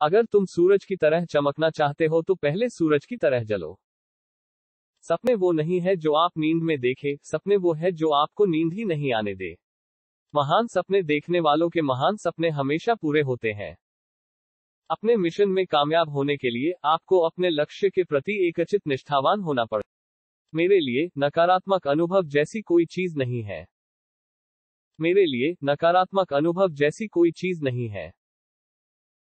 अगर तुम सूरज की तरह चमकना चाहते हो तो पहले सूरज की तरह जलो। सपने वो नहीं है जो आप नींद में देखे, सपने वो है जो आपको नींद ही नहीं आने दे। महान सपने देखने वालों के महान सपने हमेशा पूरे होते हैं। अपने मिशन में कामयाब होने के लिए आपको अपने लक्ष्य के प्रति एकचित निष्ठावान होना पड़, मेरे लिए नकारात्मक अनुभव जैसी कोई चीज़ नहीं है। मेरे लिए नकारात्मक अनुभव जैसी कोई चीज़ नहीं है।